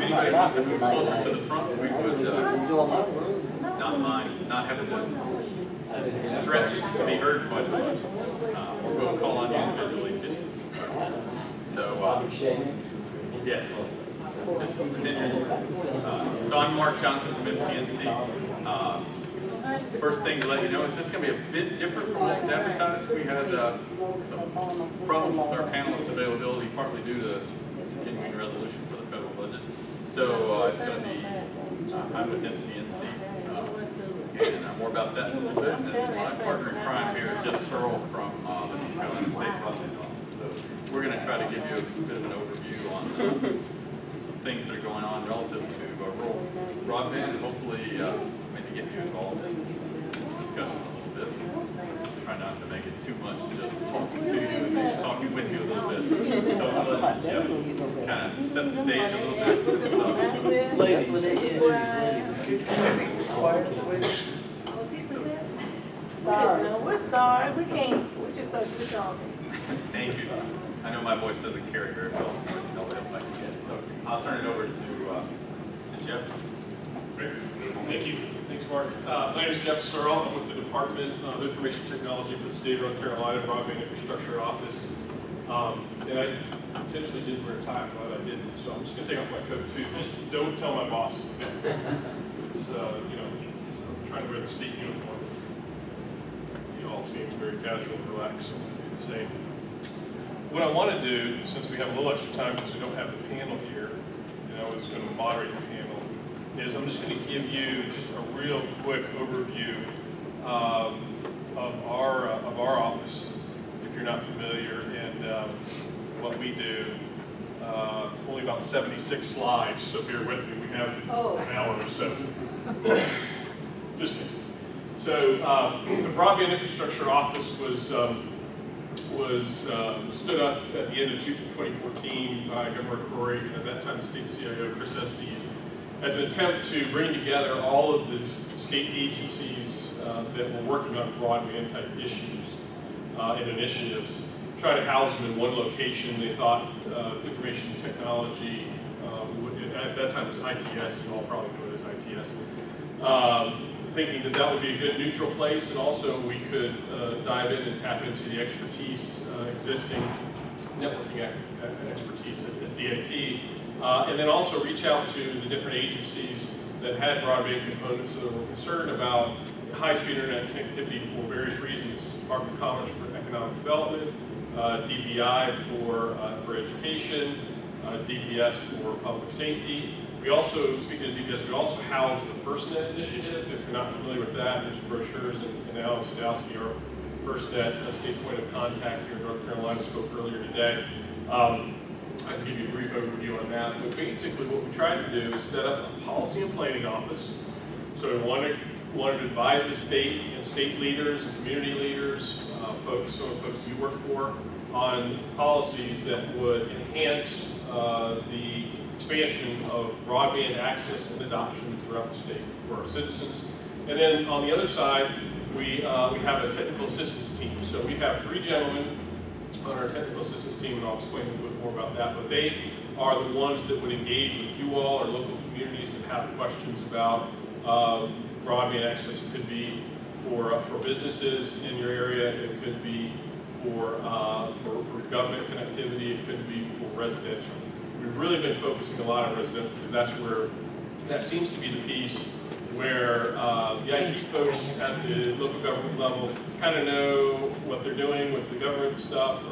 If anybody wants to move closer to the front, we would uh, not mind, not having to stretch to be heard quite as much. Uh, We'll call on you individually, just, so, uh, yes. Just continue. Uh, So I'm Mark Johnson from MCNC. Uh, First thing to let you know is this is going to be a bit different from what was advertised. We had uh, some problems with our panelists' availability, partly due to continuing resolution for the federal budget. So uh, it's going to be, uh, I'm with MCNC, uh, and uh, more about that in a little bit. And my partner in crime here is Jeff Sural from uh, the North Carolina State Broadband Office. So we're going to try to give you a bit of an overview on uh, some things that are going on relative to uh, rural broadband, and hopefully uh, maybe get you involved in the discussion a little bit. Try not to make it much, just talking to you and maybe talking with you a little bit. So gonna let kind of set the stage a little bit. uh, Ladies. Sorry, we're sorry, we can't, we just. Thank you. I know my voice doesn't carry very well, so I'll. So turn it over to, uh, to Jeff. Great. Thank you. Thanks, Mark. Uh, My name is Jeff Sural. I'm with the Department of Information Technology for the State of North Carolina Broadband Infrastructure Office. Um, And I intentionally didn't wear a tie, glad I didn't, so I'm just going to take off my coat too. Just don't tell my boss. It's, uh, you know, it's- I'm trying to wear the state uniform. You all seem very casual and relaxed, so. What I want to do, since we have a little extra time because we don't have the panel here, and I was going to moderate the is I'm just going to give you just a real quick overview um, of our, uh, of our office, if you're not familiar, and um, what we do. Uh, Only about 76 slides, so bear with me, we have Oh. an hour or so. Just kidding. So um, the broadband infrastructure office was, um, was um, stood up at the end of June 2014 by Governor McCrory, and at that time the state CIO Chris Estes, as an attempt to bring together all of the state agencies uh, that were working on broadband type issues uh, and initiatives, try to house them in one location. They thought uh, information technology, would- at that time it was ITS, you all probably know it as ITS, um, thinking that that would be a good neutral place, and also we could uh, dive in and tap into the expertise, uh, existing networking expertise at at DIT, uh, and then also reach out to the different agencies that had broadband components that were concerned about high-speed internet connectivity for various reasons. Department of Commerce for economic development, uh, DPI for, uh, for education, uh, DPS for public safety. We also, speaking of DPS, we also house the FirstNet initiative. If you're not familiar with that, there's brochures, and and Alan Sadowski, our FirstNet state point of contact here in North Carolina, spoke earlier today. Um, I can give you a brief overview on that, but basically what we tried to do is set up a policy and planning office. So we wanted, wanted to advise the state, and state leaders and community leaders, uh, folks, some of the folks you work for, on policies that would enhance uh, the expansion of broadband access and adoption throughout the state for our citizens. And then on the other side, we, uh, we have a technical assistance team. So we have three gentlemen on our technical assistance team, and I'll explain a little bit more about that, but they are the ones that would engage with you all or local communities and have questions about um, broadband access. It could be for, uh, for businesses in your area, it could be for, uh, for, for government connectivity, it could be for residential. We've really been focusing a lot on residential because that's where, that seems to be the piece where uh, the IT folks at the local government level kind of know what they're doing with the government stuff?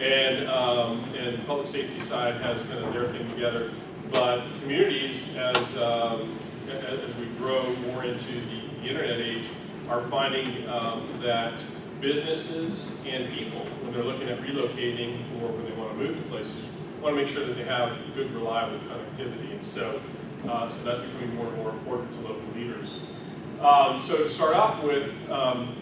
And, um, and the public safety side has kind of their thing together. But communities, as, um, as, as we grow more into the, the internet age, are finding um, that businesses and people, when they're looking at relocating or when they want to move to places, want to make sure that they have good, reliable connectivity. And so, uh, so that's becoming more and more important to local leaders. Um, so to start off with, um,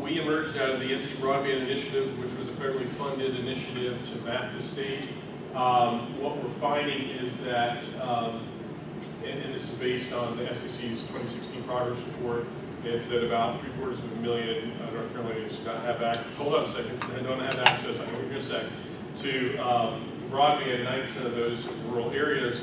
we emerged out of the NC Broadband Initiative, which was a federally funded initiative to map the state. Um, what we're finding is that, um, and, and this is based on the FCC's 2016 progress report, It said about three quarters of a million uh, North Carolinians do not have access, hold on a second, they don't have access, I know what you're say, to um, broadband, ninety percent of those rural areas.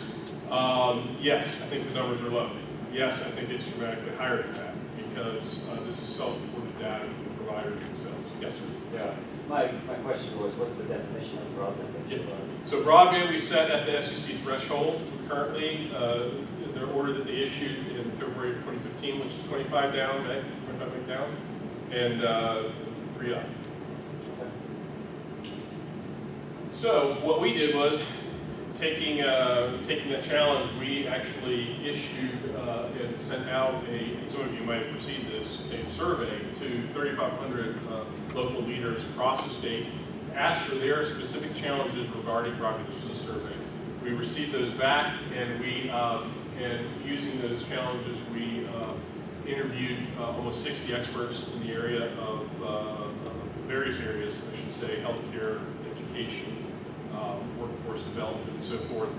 Um, Yes, I think the numbers are low. Yes, I think it's dramatically higher than that, because uh, this is self-reported data from the providers themselves. Yes, sir. Yeah, my, my question was, what's the definition of broadband? want? So broadband, we set at the FCC threshold currently, uh, their order that they issued in February of 2015, which is 25 down, meg, 25 meg down, and uh, three up. So what we did was, taking, uh, taking that challenge, we actually issued uh, and sent out a, some of you might have received this, a survey to 3,500 uh, local leaders across the state, asked for their specific challenges regarding broadband. This was a survey. We received those back, and we, um, and using those challenges, we uh, interviewed uh, almost 60 experts in the area of uh, various areas, I should say, healthcare, education, uh, workforce development, and so forth.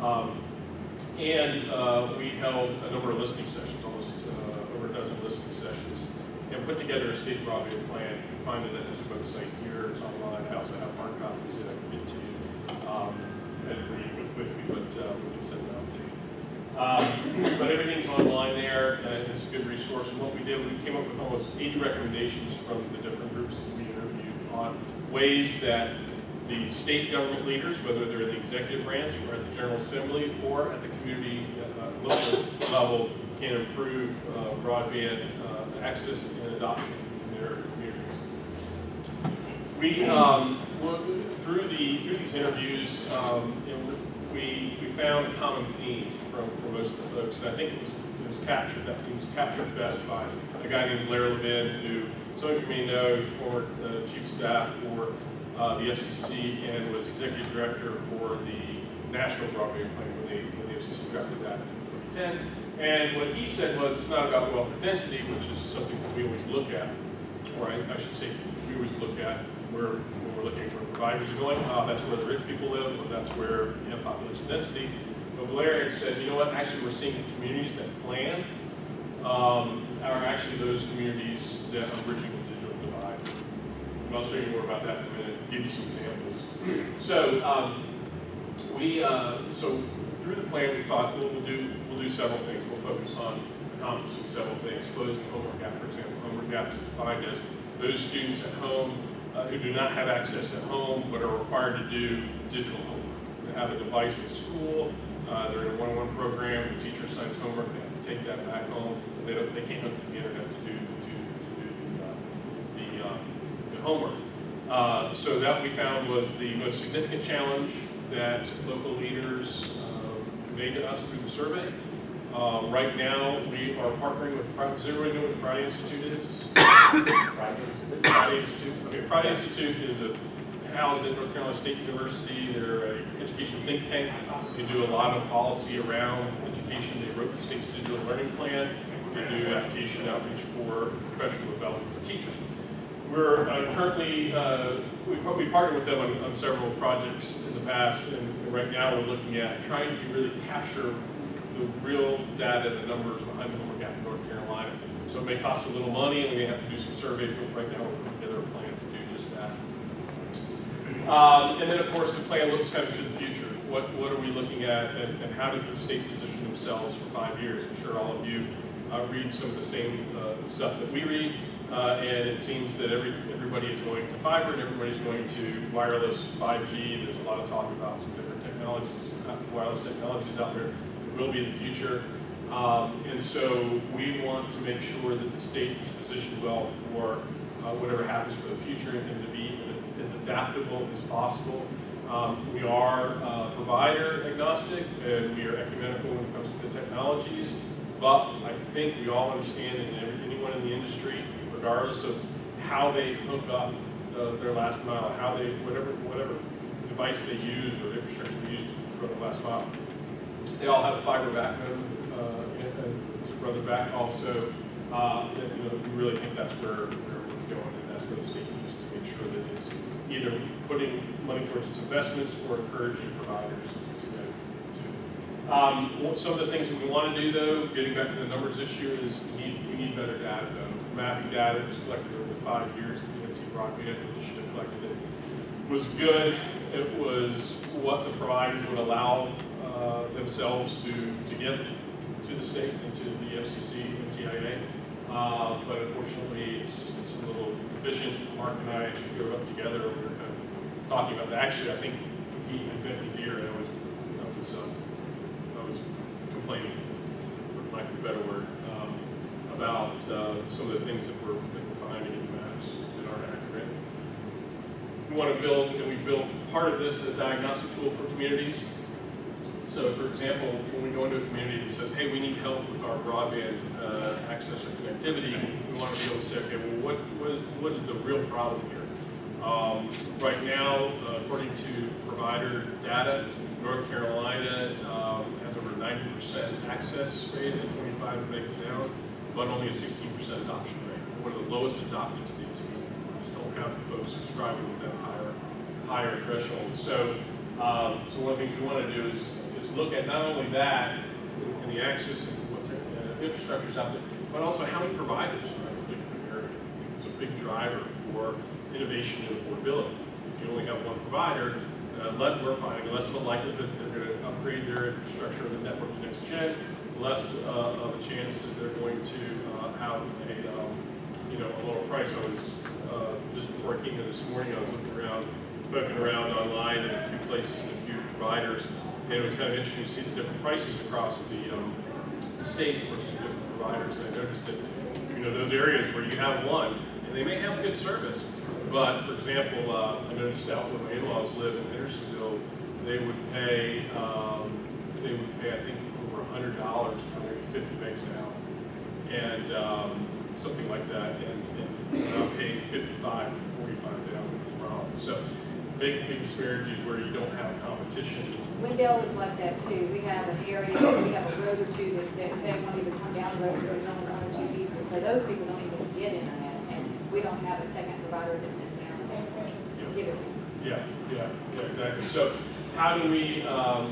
Um, And uh, we held a number of listening sessions, almost uh, over a dozen listening sessions, and put together a state broadband plan. You can find it at this website here, it's online, I also have hard copies that I can get to you. Um, didn't with me, but uh, we can send them out to you. Um, But everything's online there, and it's a good resource. And what we did, we came up with almost 80 recommendations from the different groups that we interviewed on ways that the state government leaders, whether they're in the executive branch or at the General Assembly or at the community uh, local level, can improve uh, broadband uh, access and adoption in their communities. We, um, through the, through these interviews, um, we, we found a common theme from, from most of the folks, and I think it was, it was captured, that theme was captured best by a guy named Blair Levin, who some of you may know, former uh, chief of staff for uh, the FCC and was executive director for the National Broadband Plan when they, when the FCC drafted that in 2010. And what he said was, it's not about wealth or density, which is something that we always look at, or I, I should say, we always look at where, when we're looking at where providers are going, ah, that's where the rich people live, or that's where, you know, population density. But had said, you know what, actually, we're seeing communities that plan um, are actually those communities that are bridging the digital divide. And I'll show you more about that in a minute, give you some examples. So, um, we, uh, so through the plan, we thought, well, do, we'll do several things. We'll focus on accomplishing several things, closing the homework gap, for example. Homework gap is defined as those students at home uh, who do not have access at home, but are required to do digital homework. They have a device at school, uh, they're in a one-on-one program, the teacher assigns homework, they have to take that back home. They don't, they can't hook to the internet to do, to, to do uh, the, um, the homework. Uh, so that we found was the most significant challenge that local leaders um, conveyed to us through the survey. Uh, right now, we are partnering with, does everybody know what Friday Institute is? Fridays? Friday Institute. Okay, Friday Institute is a housed at North Carolina State University. They're an education think tank. They do a lot of policy around education. They wrote the state's digital learning plan. They do education outreach for professional development for teachers. We're uh, currently, uh, we we partnered with them on, on several projects in the past, and right now we're looking at trying to really capture the real data, the numbers behind the homework gap in North Carolina. So it may cost a little money, and we may have to do some surveys, but right now we're putting together a plan to do just that. Um, and then, of course, the plan looks kind of to the future. What, what are we looking at, and, and how does the state position themselves for five years? I'm sure all of you uh, read some of the same uh, stuff that we read, uh, and it seems that every, everybody is going to fiber, and everybody's going to wireless 5G. There's a lot of talk about some different technologies, uh, wireless technologies out there that will be in the future. Um, and so we want to make sure that the state is positioned well for uh, whatever happens for the future and to be as adaptable as possible. Um, we are uh, provider agnostic and we are ecumenical when it comes to the technologies, but I think we all understand and anyone in the industry, regardless of how they hook up uh, their last mile, how they, whatever, whatever device they use or infrastructure they use to run the last mile, they all have fiber backbone uh, and- and to run the back also. Uh, and, you know, we really think that's where, where we're going, and that's where the state needs to make sure that it's either putting money towards its investments or encouraging providers Um, Some of the things that we want to do though, getting back to the numbers issue, is we need, we need better data though. Mapping data that was collected over five years, the PNC Broadband Initiative collected it. Was good, it was what the providers would allow uh, themselves to, to give to the state and to the FCC and TIA. Uh, But unfortunately, it's, it's a little deficient. Mark and I actually grew up together, we were kind of talking about that. Actually, I think he had been his ear, and I was, I was, um, I was complaining, for lack of a better word, um, about uh, some of the things that we're, that we're finding in the maps that aren't accurate. We want to build, and we built part of this, as a diagnostic tool for communities. So for example, when we go into a community that says, hey, we need help with our broadband uh, access or connectivity, we want to be able to say, okay, well, what, what, what is the real problem here? Um, right now, uh, according to provider data, North Carolina um, has over 90% access rate at 25 megs down, but only a 16% adoption rate. One of the lowest adopting states. We just don't have folks subscribing with that higher, higher threshold. So, um, so one of the things we want to do is, is look at not only that and the access and what uh, infrastructure's out there, but also how many providers are in a particular area. It's a big driver for innovation and affordability. If you only have one provider, uh, we're finding less of a likelihood that they're going to upgrade their infrastructure of the network to next gen, less uh, of a chance that they're going to uh, have a, um, you know, a lower price. I was, uh, just before I came here this morning, I was looking around, poking around online in a few places and a few providers, and it was kind of interesting to see the different prices across the um, state for different providers. And I noticed that, you know, those areas where you have one, and they may have good service, but for example, uh, I noticed out where my in-laws live in Hendersonville, they would pay, um, they would pay, I think, over a hundred dollars for maybe fifty megs an hour. And, um, something like that, and, and I'm paying fifty-five for forty-five down as well. So, big, big disparities where you don't have competition. Wendell is like that too. We have an area, we have a road or two that, that say when even come down the road, there's only one or two people. So those people don't even get internet, and we don't have a second provider that's in town that give it to them. Yeah, yeah, yeah, exactly. So how do we, um,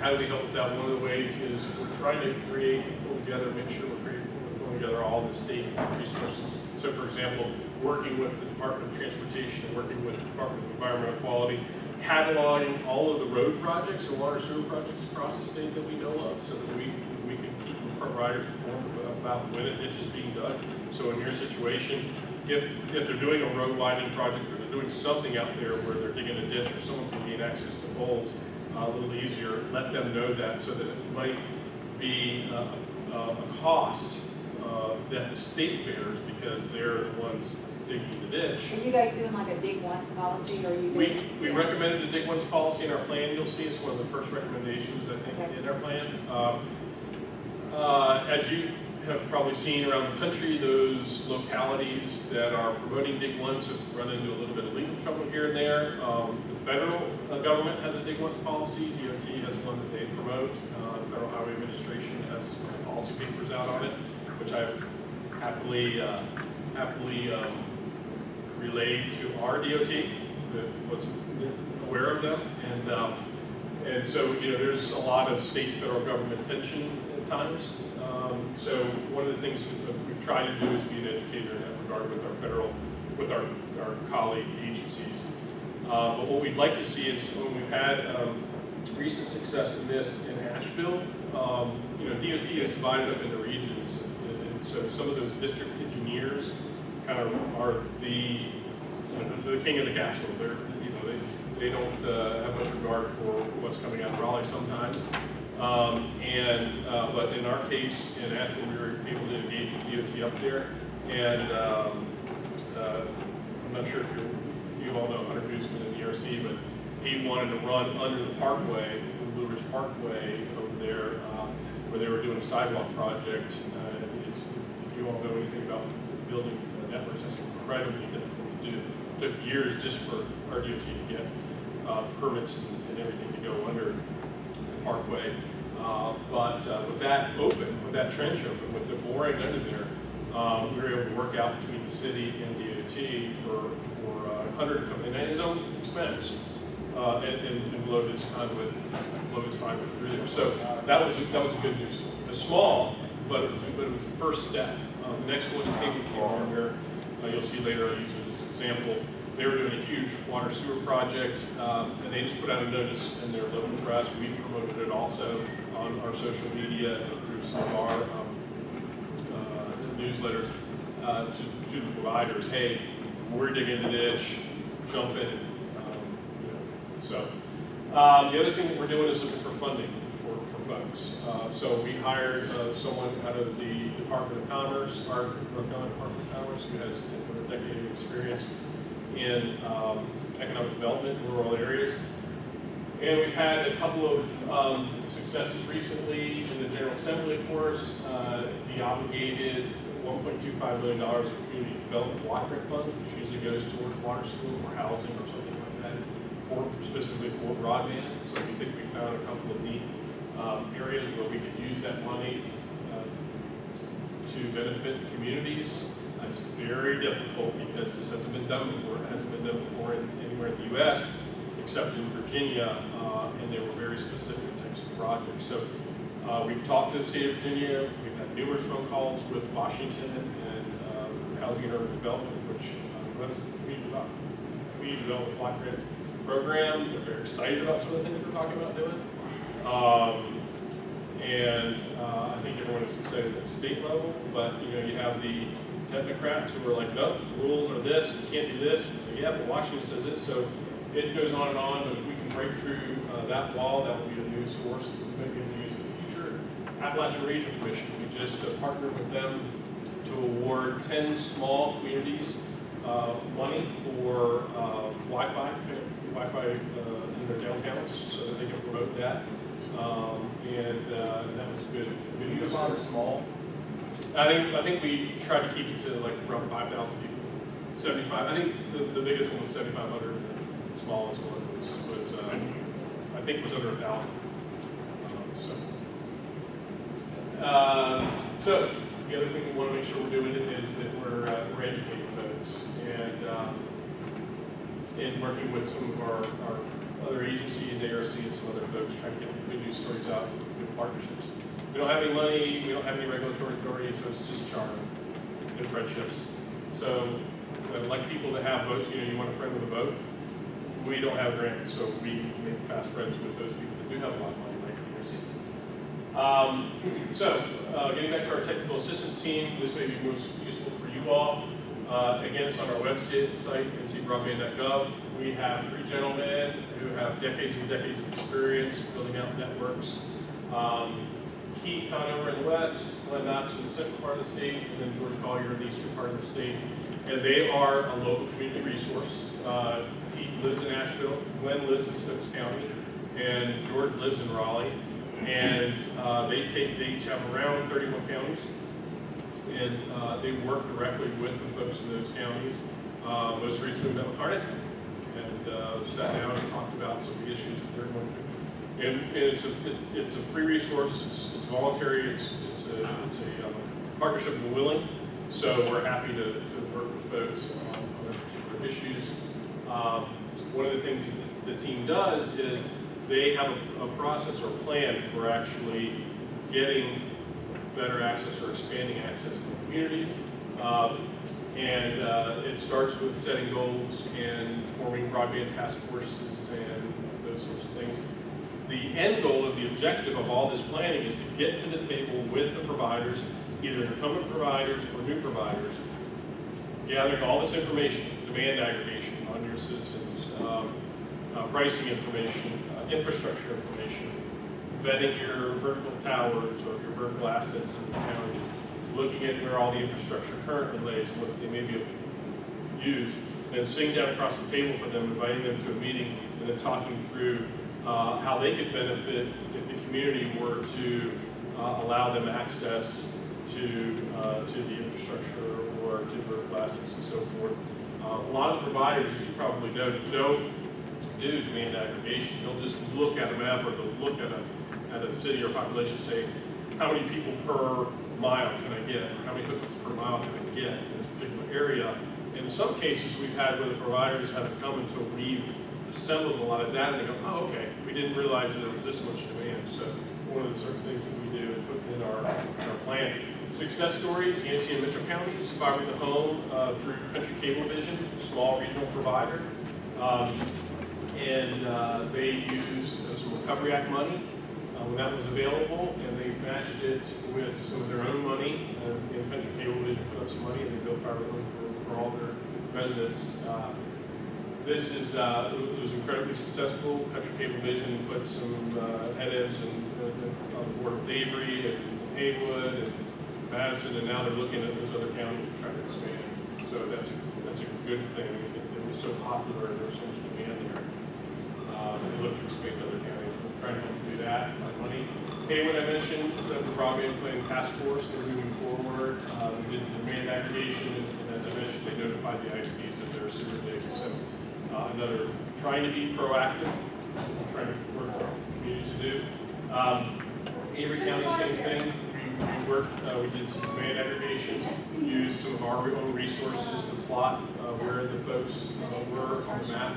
how do we help with that? One of the ways is we're trying to create, pull together, make sure we're creating, pulling together all the state resources. So for example, working with the Department of Transportation and working with the Department of Environmental Quality, cataloging all of the road projects or water sewer projects across the state that we know of so that we, we can keep the providers informed about when a ditch is being done. So in your situation, if, if they're doing a road widening project or they're doing something out there where they're digging a ditch or someone can gain access to poles a little easier, let them know that so that it might be uh, a, a cost uh, that the state bears because they're the ones digging the ditch. Are you guys doing like a dig once policy, or you We, we recommended the dig once policy in our plan, you'll see, it's one of the first recommendations, I think, Okay. in our plan. Um, uh, As you have probably seen around the country, those localities that are promoting dig once have run into a little bit of legal trouble here and there. Um, The federal uh, government has a dig once policy, DOT has one that they promote, Uh, the Federal Highway Administration has policy papers out on it, which I've happily, uh, happily um, relayed to our DOT that wasn't aware of them. And, um, and so, you know, there's a lot of state and federal government tension at times. Um, So one of the things we've tried to do is be an educator in that regard with our federal, with our, our colleague agencies. Uh, But what we'd like to see is when we've had um, recent success in this in Asheville, um, you know, DOT is divided up into regions. And and so some of those district engineers kind of are the, you know, the king of the castle. They're, you know, they, they don't uh, have much regard for what's coming out of Raleigh sometimes. Um, And, uh, but in our case, in Asheville, we were able to engage with DOT up there. And um, uh, I'm not sure if you, you all know Hunter Goosmann in the ERC, but he wanted to run under the parkway, the Blue Ridge Parkway over there, uh, where they were doing a sidewalk project. Uh, If you all know anything about building networks, that's incredibly difficult to do. Took years just for our DOT to get uh, permits and and everything to go under the parkway. Uh, But uh, with that open, with that trench open, with the boring under there, uh, we were able to work out between the city and DOT for, to in at his own expense, uh, and, and and blow his conduit, blow his fiber through there. So that was, a- that was a good news. It's small, but it was, but it was the first step. Uh, The next one is Farm, where uh, you'll see later, I'll use it as an example. They were doing a huge water sewer project, um, and they just put out a notice in their local press. We promoted it also on our social media and through some of our um, uh, newsletters uh, to, to the providers, hey, we're digging the ditch, jump in. um, you know. So, um, the other thing that we're doing is looking for funding for, for folks. Uh, so we hired uh, someone out of the Department of Commerce, our Department of Commerce, who has over a decade of experience in um, economic development in rural areas. And we've had a couple of um, successes recently in the General Assembly, course. Uh, The obligated $1.25 million of community development block grant funds, which usually goes towards water school or housing or something like that, or specifically for broadband. So we think we found a couple of neat um, areas where we could use that money uh, to benefit communities. It's very difficult because this hasn't been done before. It hasn't been done before in- anywhere in the U.S except in Virginia, uh, and they were very specific types of projects. So uh, we've talked to the state of Virginia, we've had numerous phone calls with Washington and uh, Housing and Urban Development, which uh, runs the community development, community development block grant program. They're very excited about some of the things we're talking about doing. Um, and uh, I think everyone is excited at the state level, but you know, you have the technocrats who are like, no, the rules are this, you can't do this. And so yeah, but Washington says it, so it goes on and on, but if we can break through uh, that wall, that will be a new source we may be able to use in the future. Appalachian Region Commission, we just uh, partnered with them to award 10 small communities uh, money for uh, Wi-Fi, Wi-Fi uh, in their downtowns, so that they can promote that. Um, And uh, that was good. good news. define small, I think, I think we tried to keep it to like around 5,000 people, 75. I think the, the biggest one was 7,500. The smallest one was, was uh, I think was under a 1,000. Um, So, uh, so the other thing we want to make sure we're doing is that we're, uh, we're educating folks and, um, and working with some of our, our other agencies, ARC and some other folks, trying to get good news stories out with partnerships. We don't have any money, we don't have any regulatory authority, so it's just charm and friendships. So I'd like people to have votes, you know, you want a friend with a vote. We don't have grants, so we make fast friends with those people that do have a lot of money. Um, so, uh, getting back to our technical assistance team, this may be most useful for you all. Uh, again, it's on our website, site, ncbroadband.gov. We have three gentlemen who have decades and decades of experience building out networks. Um, Keith Conover in the west, Glenn Knox in the central part of the state, and then George Collier in the eastern part of the state. And they are a local community resource. Uh, Keith lives in Asheville, Glenn lives in Stokes County, and George lives in Raleigh. And uh, they take, they each have around 31 counties, and uh, they work directly with the folks in those counties. Uh, Most recently, met with Harnett, and uh, sat down and talked about some of the issues that they're going through. And and it's a, it- it's a free resource, it's, it's voluntary, it's, it's a, it's a um, partnership of the willing. So we're happy to, to work with folks on on particular issues. Um, One of the things that the team does is they have a, a process or plan for actually getting better access or expanding access in the communities. Um, And uh, it starts with setting goals and forming broadband task forces and those sorts of things. The end goal of the objective of all this planning is to get to the table with the providers, either incumbent providers or new providers, gathering all this information, demand aggregation on your citizens, um, uh, pricing information, infrastructure information, vetting your vertical towers or your vertical assets in the counties, looking at where all the infrastructure currently lays, what they may be able to use, and sitting down across the table for them, inviting them to a meeting, and then talking through uh, how they could benefit if the community were to uh, allow them access to, uh, to the infrastructure or to vertical assets and so forth. Uh, A lot of providers, as you probably know, don't do demand aggregation. They'll just look at a map or they'll look at a, at a city or population, say, how many people per mile can I get? Or how many hookups per mile can I get in this particular area? And in some cases, we've had where the providers have come until we've assembled a lot of data, and they go, oh, okay, we didn't realize that there was this much demand. So one of the certain things that we do and put in our, our plan. Success stories, Yancey and Mitchell counties, fiber to the home uh, through Country Cablevision, a small regional provider. Um, and uh, they used uh, some Recovery Act money uh, when that was available, and they matched it with some of their own money. Uh, and Country Cablevision put up some money, and they built fiber to for, for all their residents. Uh, this is, uh, it was incredibly successful. Country Cablevision put some uh, head-ends and, uh, on the board of Avery and Haywood and Madison, and now they're looking at those other counties to try to expand. So that's, a- that's a good thing. It it was so popular, and there was so much demand there. Uh, They look to expand to other counties. We're trying to help do that, my money. Haywood, I mentioned, that the broadband planning task force, they're moving forward. Uh, We did the demand aggregation, and as I mentioned, they notified the ISPs that they're super big. So uh, another, trying to be proactive, trying to work with our community to do. Um, Avery County, same thing. We- We worked, uh, we did some demand aggregation, used some of our own resources to plot uh, where the folks uh, were on the map,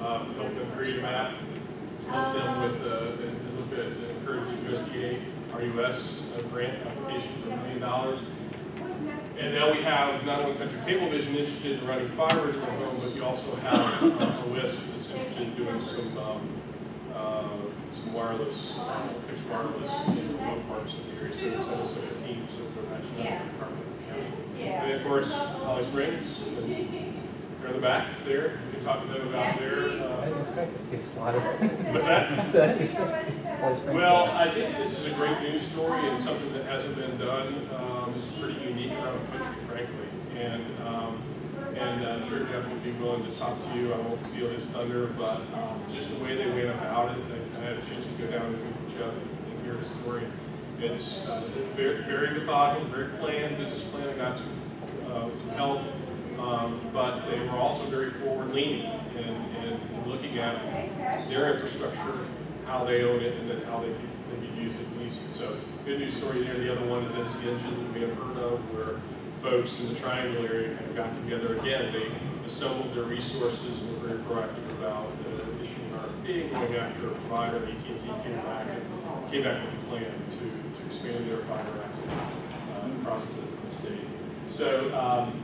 uh, help them create a map, help them with, uh, and look at, and encourage the USDA, our US uh, grant application for a million dollars. And now we have not only Country Cablevision interested in running fiber to the home, but you also have uh, a WISP that's interested in doing some, um, uh, some wireless, uh, fixed wireless in remote parts of the area. So it's also a team, so we're the Department And of course, Holly Springs, they're in the back there. We can talk to them about their, uh, didn't expect this to get slotted. what's that? I said, I didn't expect this to get slotted. Well, I think this is a great news story and something that hasn't been done. Um, it's pretty unique around the country, frankly. And, um, and uh, I'm sure Jeff would be willing to talk to you. I won't steal his thunder, but, um, just the way they went about it, I, I had a chance to go down and meet with Jeff and hear his story. It's, uh, very, very methodical, very planned, business plan. I got some, uh, some help. Um, but they were also very forward leaning in, in looking at their infrastructure, how they own it, and then how they could, they could use it and it. So, good news story there. The other one is NCNGN that we have heard of, where folks in the Triangle area kind of got together again. They assembled their resources and were very proactive about uh, issuing an RFP, going after a provider. AT&T came back and came back with a plan to, to expand their fiber access uh, across the, the state. So, um.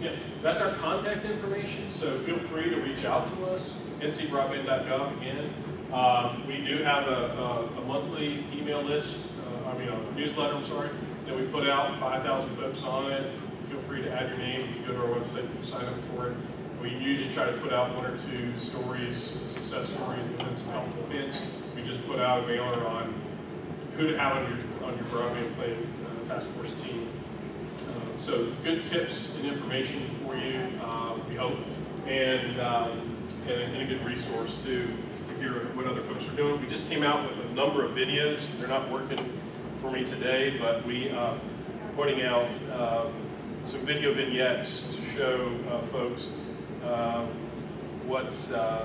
Yeah, that's our contact information, so feel free to reach out to us, ncbroadband.gov again. Um, we do have a, a, a monthly email list, uh, I mean, a newsletter, I'm sorry, that we put out, five thousand folks on it. Feel free to add your name, if you go to our website, can sign up for it. We usually try to put out one or two stories, success stories, and then some helpful hints. We just put out a mailer on who to have on your, on your broadband planning uh, task force team. So good tips and information for you, um, we hope, and, um, and a and a good resource to, to hear what other folks are doing. We just came out with a number of videos. They're not working for me today, but we uh, putting out um, some video vignettes to show uh, folks um, what's, uh,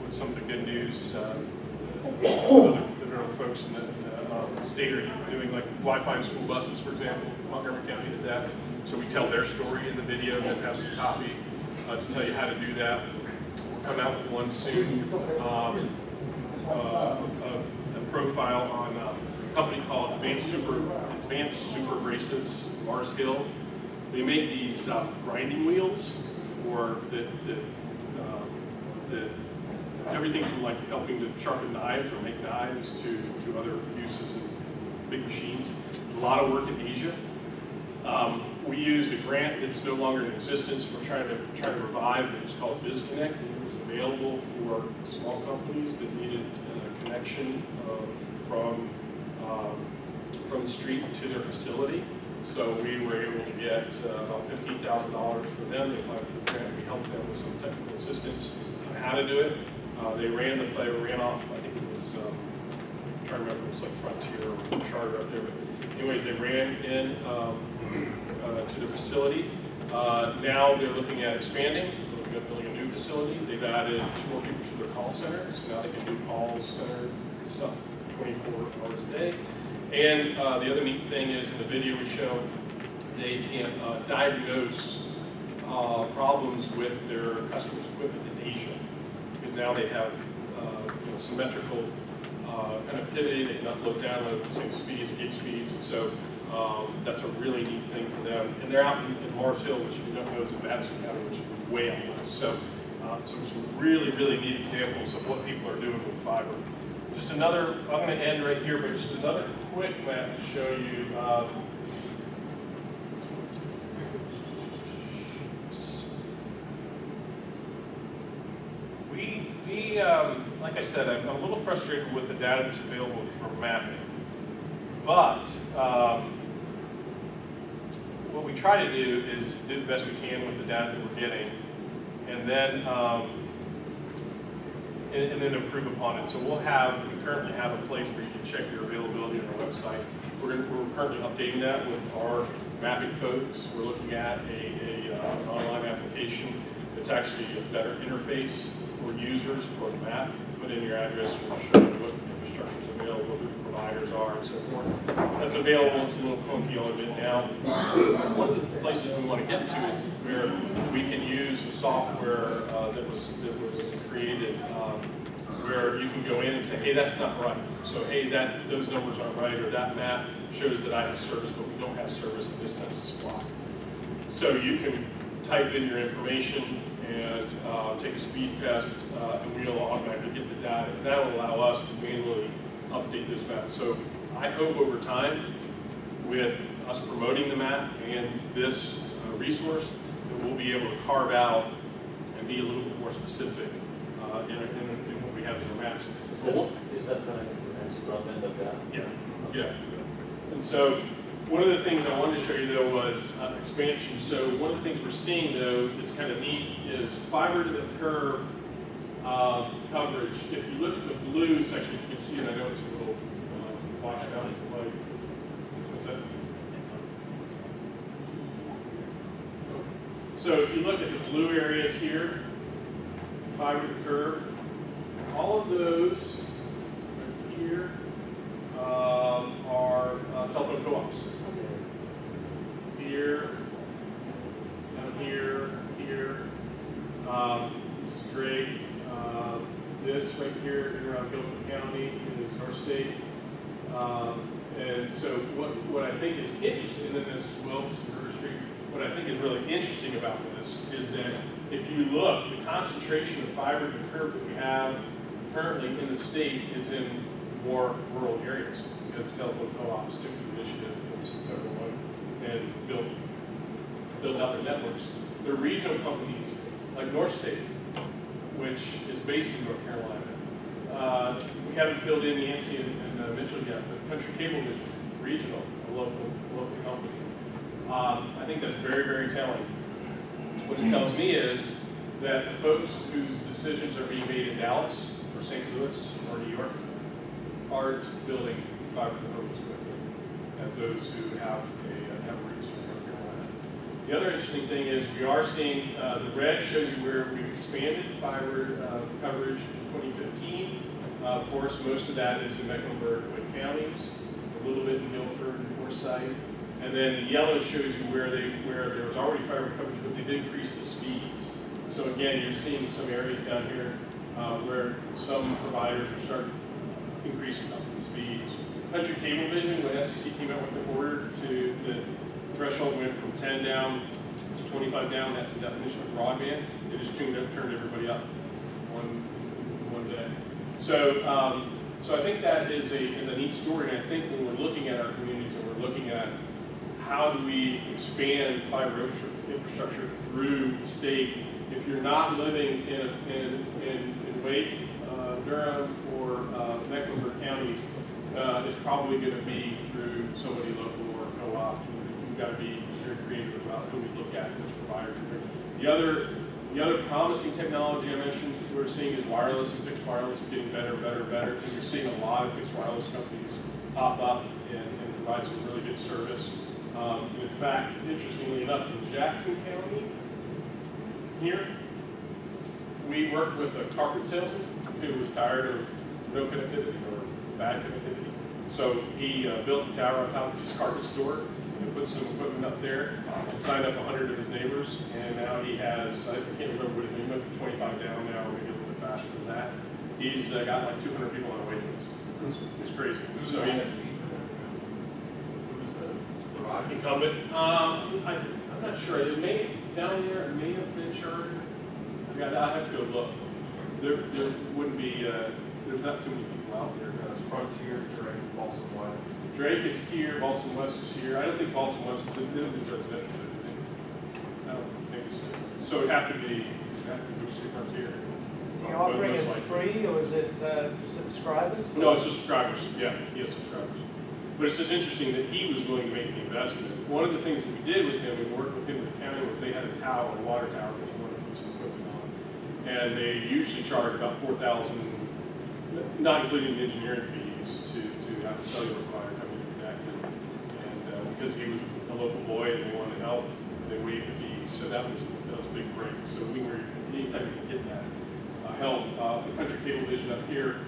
what's some of the good news uh, that folks in the um, state are doing, like Wi-Fi in school buses, for example. Montgomery County did that. So we tell their story in the video and have some copy uh, to tell you how to do that. We'll come out with one soon. Um, uh, a, a profile on a company called Advanced Super Advanced Super Abrasives, Mars Hill. They make these uh, grinding wheels for the, the, um, the everything from like helping to sharpen knives or make knives to, to other uses in big machines. A lot of work in Asia. Um, we used a grant that's no longer in existence. We're trying to try to revive it. It's called BizConnect. It was available for small companies that needed a connection uh, from um, from the street to their facility. So we were able to get uh, about fifteen thousand dollars for them. They applied for the grant. We helped them with some technical assistance on how to do it. Uh, they ran the they ran off. I think it was. Um, I'm trying to remember. It was like Frontier or Charter up there. But anyways, they ran in um, uh, to the facility. Uh, now they're looking at expanding. They're looking at building a new facility. They've added two more people to their call center. So now they can do call center stuff 24 hours a day. And uh, the other neat thing is in the video we show, they can uh, diagnose uh, problems with their customers' equipment in Asia, now they have uh, you know, symmetrical uh, connectivity, they can upload, download at the same speeds, gig speeds, and so um, that's a really neat thing for them. And they're out in in Mars Hill, which you don't know is in Madison County, which is way out west. So, uh, so some really, really neat examples of what people are doing with fiber. Just another, I'm going to end right here, but just another quick map to show you. um, We, we, um, like I said, I'm a little frustrated with the data that's available for mapping. But, um, what we try to do is do the best we can with the data that we're getting, and then, um, and, and then improve upon it. So we'll have, we currently have a place where you can check your availability on our website. We're, we're currently updating that with our mapping folks. We're looking at a, a, uh, an online application that's actually a better interface for users for the map. Put in your address, and it'll show you what infrastructure is available, who the providers are, and so forth. That's available, it's a little clunky on it now. One of the places we want to get to is where we can use software uh, that was, that was created, um, where you can go in and say, hey, that's not right. So, hey, that, those numbers aren't right, or that map shows that I have service, but we don't have service in this census block. So you can type in your information and uh, take a speed test, uh, and we'll automatically get the data. And that will allow us to manually update this map. So I hope over time, with us promoting the map and this uh, resource, that we'll be able to carve out and be a little bit more specific uh, in, in, in what we have in our maps. Is this, is that going to enhance broadband of that? Yeah, yeah. And so, one of the things I wanted to show you though was uh, expansion. So one of the things we're seeing though that's kind of neat is fiber to the curb uh, coverage. If you look at the blue section, you can see it. I know it's a little uh, washed out in the light. What's that? So if you look at the blue areas here, fiber to the curb, all of those right here um, are uh, telephone co-ops. Here, down here, here. Um, This is Drake. Uh, This right here in around Guilford County is our state. Um, And so what, what I think is interesting, and then this is Wilkes and River Street, what I think is really interesting about this is that if you look, the concentration of fiber to curb that we have currently in the state is in more rural areas because the telephone co-ops took the initiative and some federal money and built, built out their networks. The regional companies like North State, which is based in North Carolina, uh, we haven't filled in Yancey and, and uh, Mitchell yet, but Country Cable Vision, regional, a local, local company. Um, I think that's very, very telling. What it tells me is that the folks whose decisions are being made in Dallas or St. Louis or New York aren't building fiber to the home as quickly as those who have a, have roots in North Carolina. The other interesting thing is we are seeing, uh, the red shows you where we've expanded fiber uh, coverage in 2015. Uh, Of course, most of that is in Mecklenburg and counties, a little bit in Guilford and Forsyth. And then the yellow shows you where they, where there was already fiber coverage, but they've increased the speeds. So again, you're seeing some areas down here uh, where some providers are starting increasing up the speeds. Country Cable Vision, when FCC came out with the order to, the threshold went from 10 down to 25 down, that's the definition of broadband. They just tuned up, turned everybody up one, one day. So, um, so I think that is a, is a neat story, and I think when we're looking at our communities and we're looking at how do we expand fiber infrastructure through the state, if you're not living in, in, in, in Wake, uh, Durham, or uh, Mecklenburg counties, uh, it's probably going to be through somebody local or co-op. We've got to be very creative about who we look at, which providers. The other, the other promising technology I mentioned we're seeing is wireless and fixed wireless is getting better, better, better. And you're seeing a lot of fixed wireless companies pop up and, and provide some really good service. Um, in fact, interestingly enough, in Jackson County, here, we worked with a carpet salesman who was tired of no connectivity or bad connectivity. So he uh, built a tower on top of his carpet store and put some equipment up there and signed up hundred of his neighbors. And now he has, I can't remember what, he moved twenty-five down now, maybe a little bit faster than that. He's uh, got like two hundred people on a waiting list. It's- crazy. So he incumbent. Um, I, I'm not sure. It may, down there, it may have been chartered. I got, I have to go look. There, there wouldn't be, uh, there's not too many people out there. Frontier, Drake, Balsam West. Drake is here, Balsam West is here. I don't think Balsam West is, it is residential. I don't think so. So it'd have to be, it'd have to be Frontier. Is he offering Most it free or is it uh, subscribers? No, it's just subscribers, yeah, he has subscribers. But it's just interesting that he was willing to make the investment. One of the things that we did with him, we worked with him in the county, was they had a tower, a water tower that he wanted to put some equipment on. And they usually charge about four thousand, not including the engineering fees, to, to have a cellular provider come in and connect it. And, uh, because he was a local boy and they wanted to help, they waived the fees, so that was, that was a big break. So we were, anytime we could get that, uh, help, uh, the Country Cable Vision up here,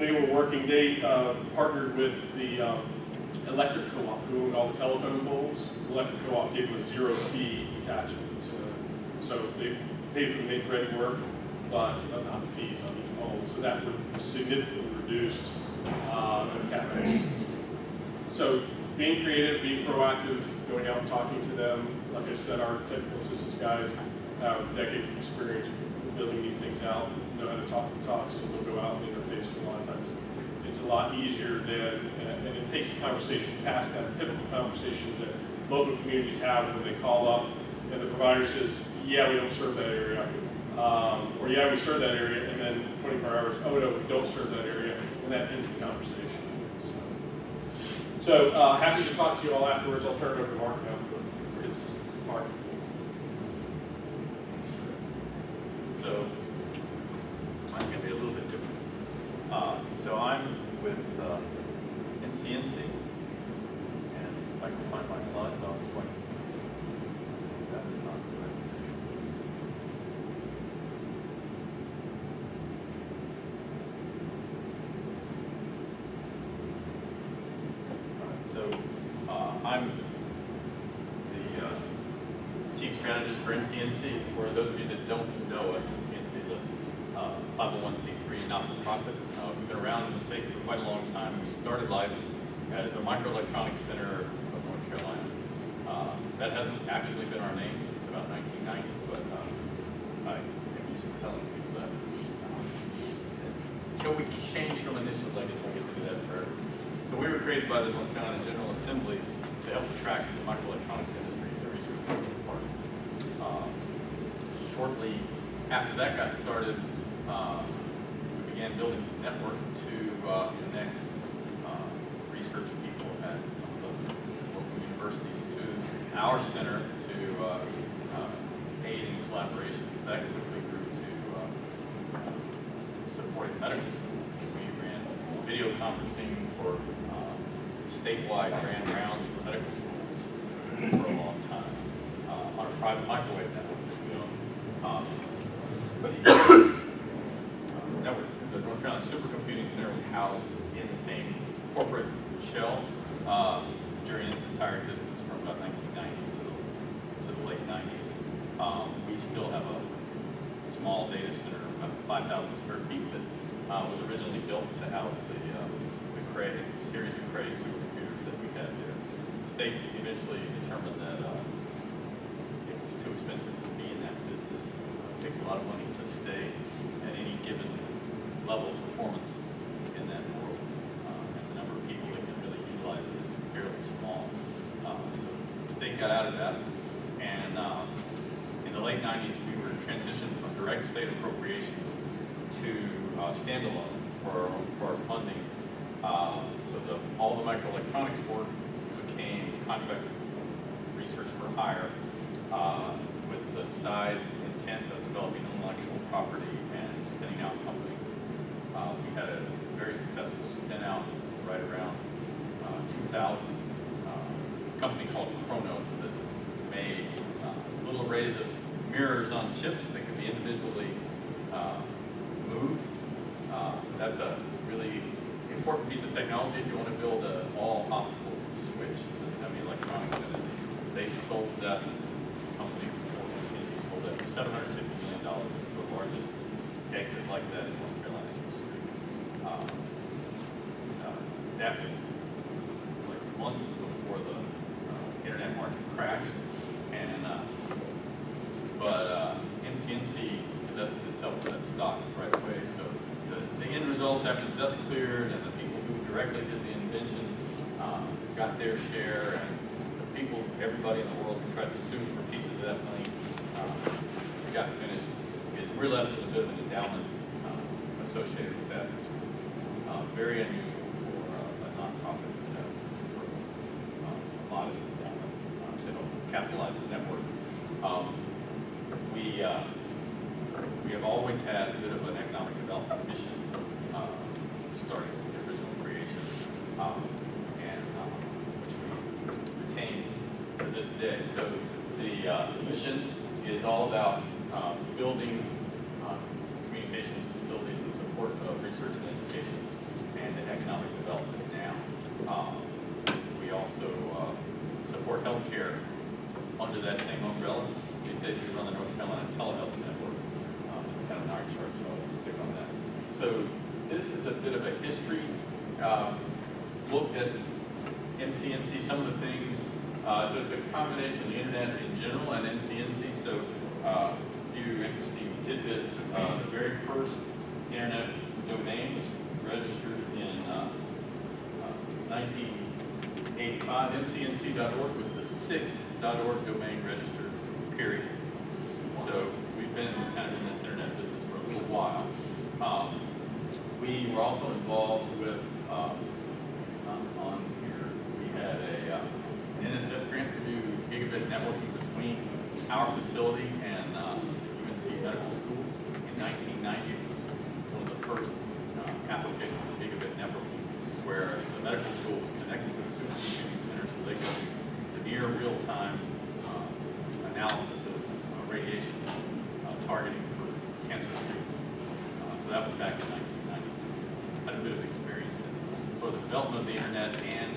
they were working, they uh, partnered with the um, electric co-op who owned all the telephone poles. The Electric co-op gave them a zero fee attachment to, so they paid for the make-ready work, but not the fees on the pole. So that would significantly reduced uh, the CapEx. So being creative, being proactive, going out and talking to them. Like I said, our technical assistance guys have decades of experience building these things out, know how to talk the talk, so they'll go out and A lot of times, it's a lot easier than, and and it takes the conversation past that typical conversation that local communities have when they call up and the provider says, yeah, we don't serve that area. Um, or yeah, we serve that area, and then 24 hours, oh no, we don't serve that area, and that ends the conversation. So, uh, happy to talk to you all afterwards. I'll turn it over to Mark now for his part. So, mine's gonna be a little bit different. Uh, so I'm with, uh, MCNC, and if I can find my slides, I'll explain. That's not good. Alright, So, uh, I'm the, uh, chief strategist for MCNC. For those of you that don't know us, MCNC is a uh, 501c3 not-for-profit. Uh, We've been around in the state for quite a long time. We started life as the Microelectronics Center of North Carolina. Uh, That hasn't actually been our name since about 1990, but uh, I am used to telling people that. Um, Until we change from initials, I guess I'll get to do that forever. So we were created by the North Carolina General Assembly to help attract the microelectronics industry to research department. Uh, Shortly after that got started, uh, we began building some network to uh, connect uh, research people at some of the local universities to our center to uh, uh, aid in collaborations. That quickly grew to uh, supporting medical schools. We ran video conferencing for uh, statewide grand rounds for medical schools for a long time uh, on a private microwave network that we own. Um, But the uh, network, the North Carolina Supercomputing Center was housed in the same corporate shell uh, during its entire existence from about 1990 to the, to the late 90s. Um, We still have a small data center, about 5,000 square feet, that uh, was originally built to house the, uh, the Cray, series of Cray supercomputers that we had there. The state eventually determined that uh, associated with that, uh, very unusual for uh, a nonprofit for a modest endowment uh, to help capitalize the network. Um, we uh, we have always had a bit of an economic development mission uh, starting with the original creation, um, and uh, which we retain to this day. So the, uh, mission is all about uh, building targeting for cancer treatment. Uh, so that was back in 1993. Had a bit of experience in sort of the development of the internet and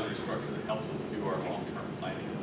advisory structure that helps us do our long-term planning.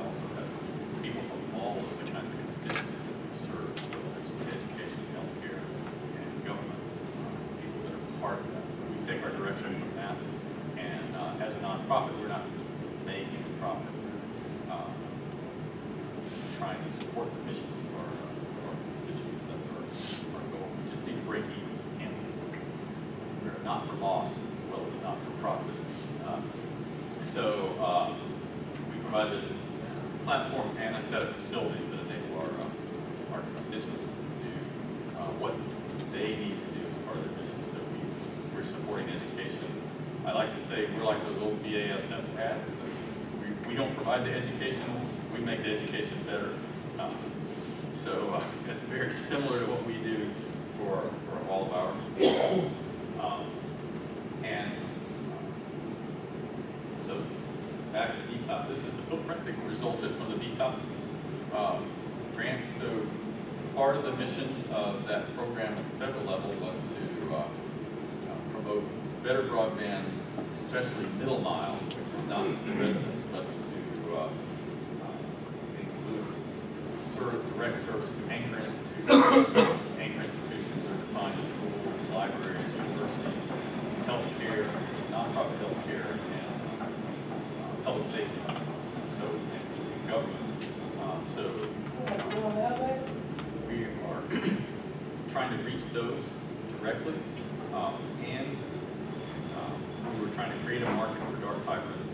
trying to create a market for dark fiber in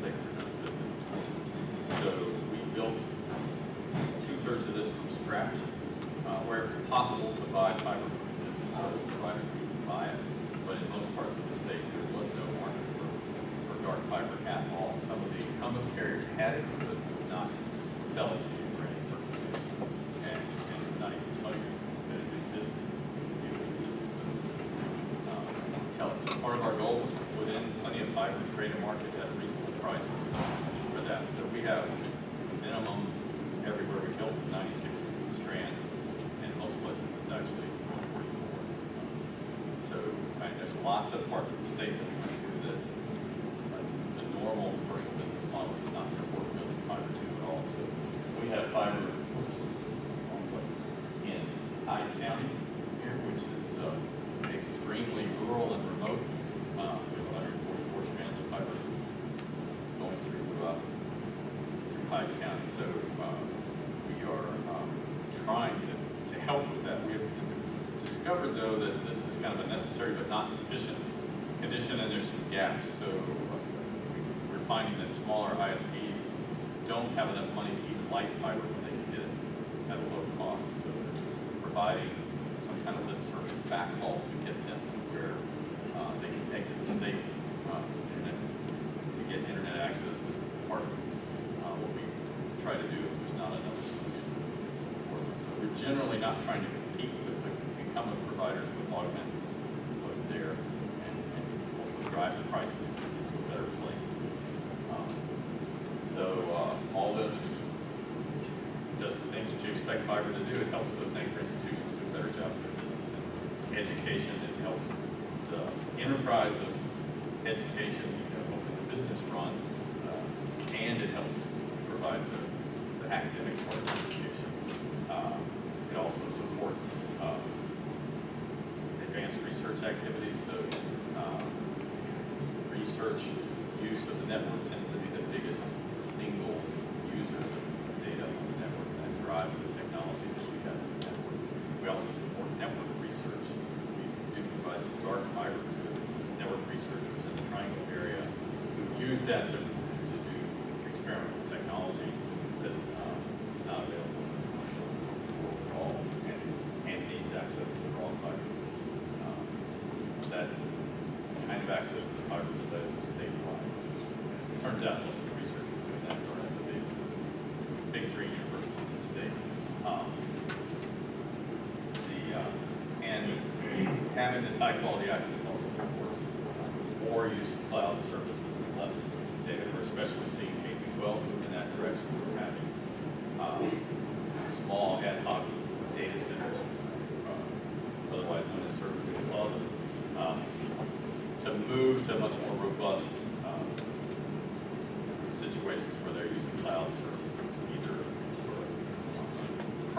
providers would augment what's there and, and hopefully drive the prices into a better place. Um, so uh, all this does the things that you expect fiber to do. It helps those anchor institutions do a better job of their business and education. It helps the enterprise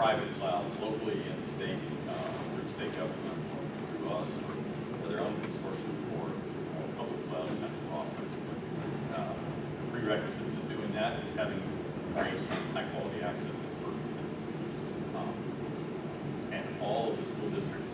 private clouds locally in the state, uh, through state government, through us, or their own consortium for uh, public cloud and that's offered. Uh, the prerequisite to doing that is having great high quality access in. Um, and all of the school districts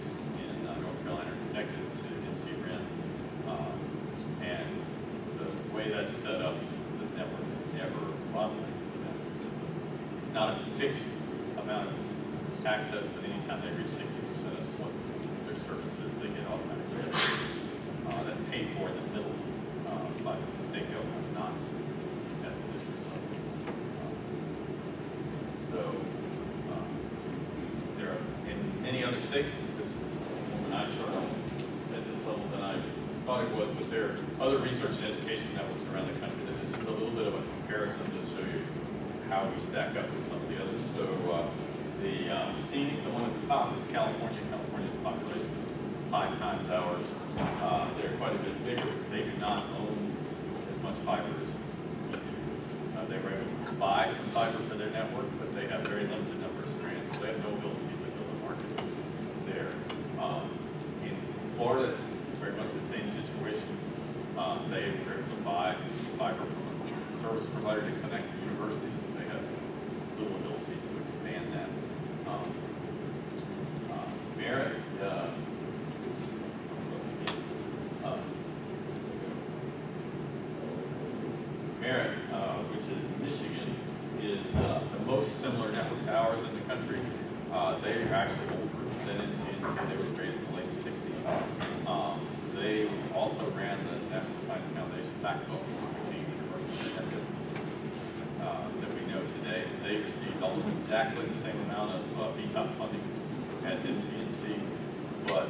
Uh, they are actually older than MCNC. They were created in the late 60s. Um, they also ran the National Science Foundation back before it became the uh, that we know today. They received almost exactly the same amount of uh, BTOP funding as MCNC, but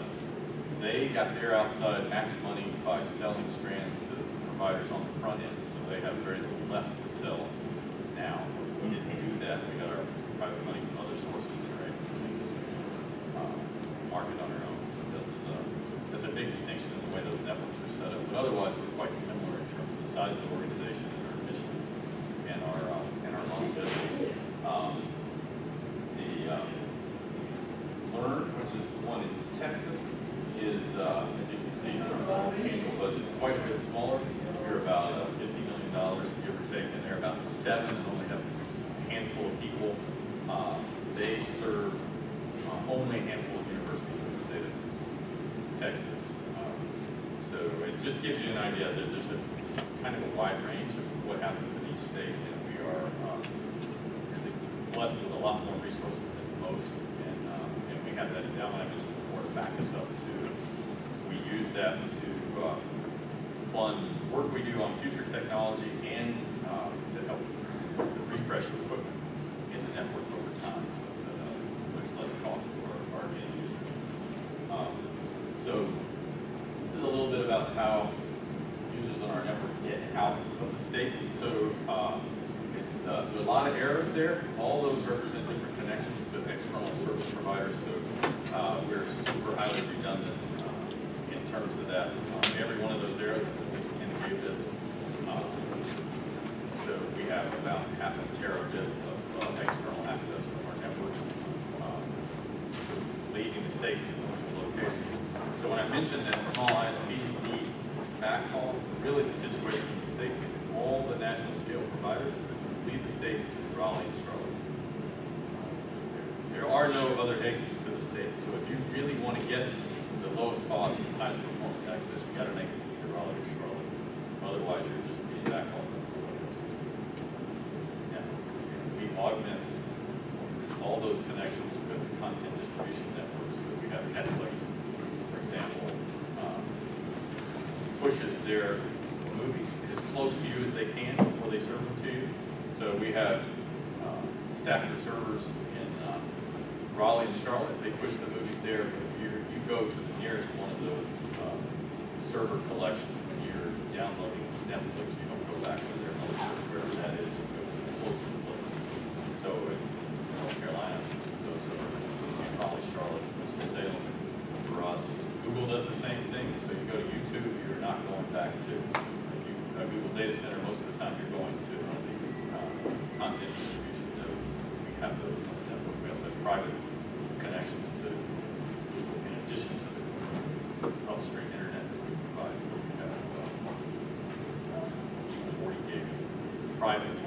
they got their outside match money by selling strands to providers on the front end, so they have very little left to sell safety. So um, it's, uh, a lot of arrows there. All those represent different connections to external service providers. So uh, we're super highly redundant uh, in terms of that. Um, every one of those arrows is at 10 gigabits. Um, so we have about half a terabit of, of external access from our network, um, leaving the state locations. So when I mentioned that small ISP private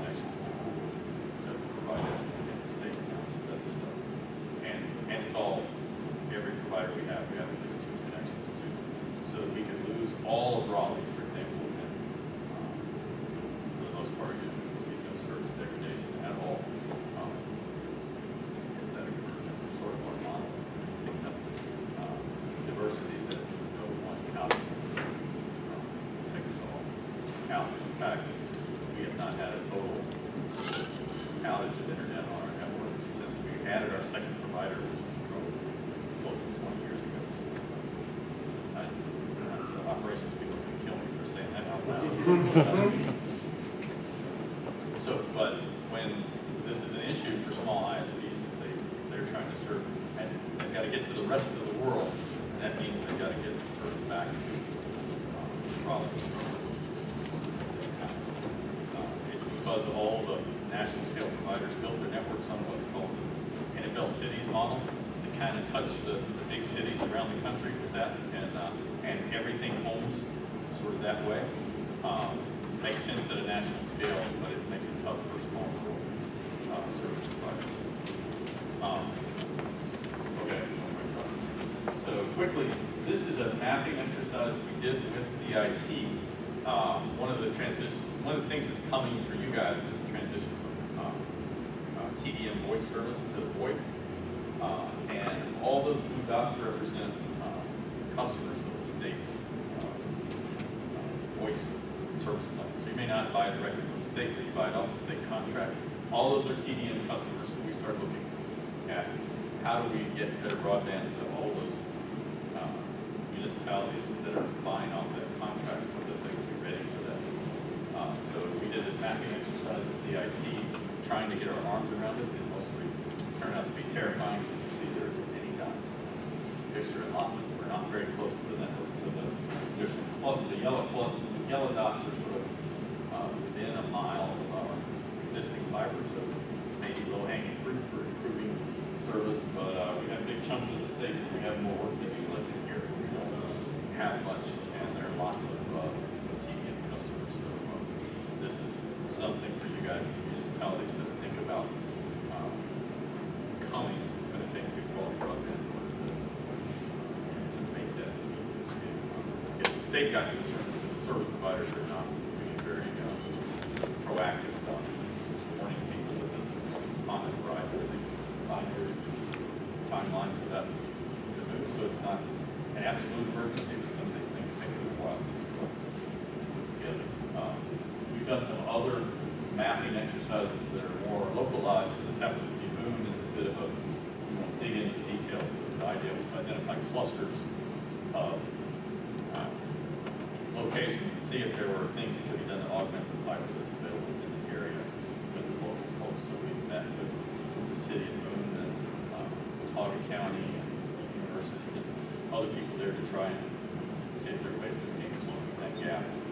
docs represent uh, customers of the state's uh, voice service plan. So you may not buy it directly from the state, but you buy it off the state contract. All those are TDM customers, that we start looking at how do we get better broadband to all those uh, municipalities that are buying off that contract so that they can be ready for that. Um, so we did this mapping exercise with DIT other people there to try and see if there are ways to close that gap.